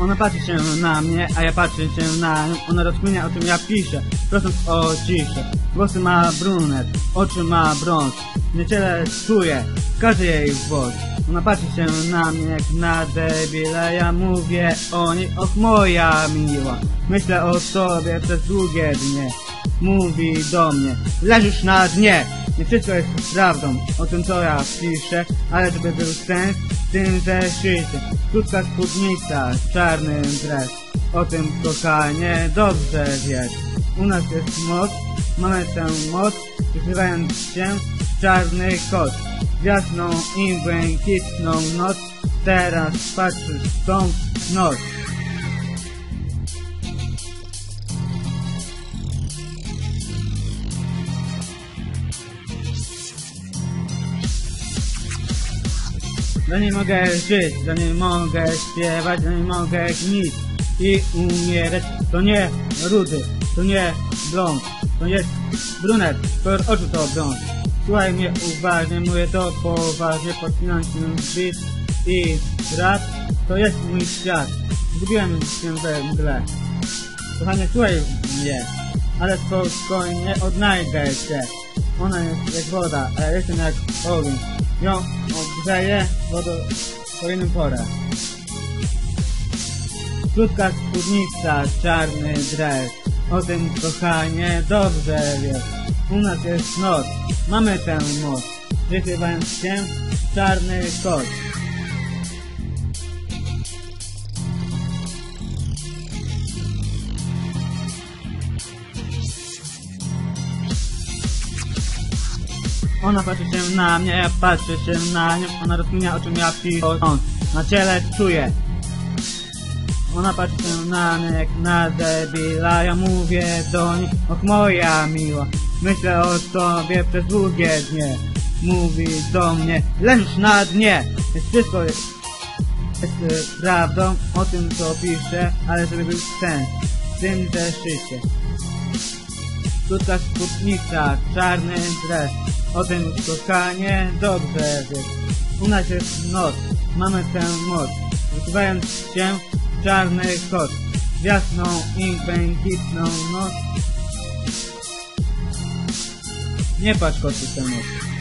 Ona patrzy się na mnie, a ja patrzę się na nią. Ona rozkminia o czym ja piszę, prosząc o ciszę. Włosy ma brunet, oczy ma brąz. Na ciele czuje każdy jej włos. Ona patrzy się na mnie jak na debile, ja mówię o niej, och moja miła. Myślę o tobie przez długie dnie. Mówi do mnie, leżysz na dnie. Nie wszystko jest prawdą o tym co ja piszę, ale żeby był sens tym zeszycie. Krótka spódnica, czarny dres. O tym kochanie dobrze wiesz. U nas jest moc, mamy tę moc, wykrywając się w czarny kot. Jasną i błękitną noc, teraz patrzysz w tą noc. Dla niej mogę żyć, dla niej mogę śpiewać, dla niej mogę gnić i umierać. To nie rudy, to nie blond, to nie brunet, kolor oczu to brąz. Słuchaj mnie uważnie, mówię to poważnie, podpinam się w beat i rap, to jest mój świat. Zgubiłem się we mgle. Kochanie, słuchaj mnie, ale spokojnie odnajdę cię. Ona jest jak woda, a ja jestem jak ogień. Ją ogrzeję wodą po innym porę. Krótka spódnica, czarny dres. O tym kochanie dobrze wiesz. U nas jest noc, mamy tę moc. Wykrywając się czarny kot. Ona patrzy się na mnie, ja patrzę się na nią, ona rozkminia o czym ja piszę. Na ciele czuję. Ona patrzy się na mnie jak na debila, ja mówię do niej, och moja miła. Myślę o tobie przez długie dnie. Mówi do mnie, leżysz na dnie. Jest wszystko jest, jest prawdą o tym co piszę, ale żeby był sens w tym zeszycie. Krótka spódnica, czarny dres. O tym kochanie dobrze wiesz. U nas jest noc, mamy tę moc. Wysuwając się w czarny kot. W jasną i błękitną noc. Nie patrz kotu noc.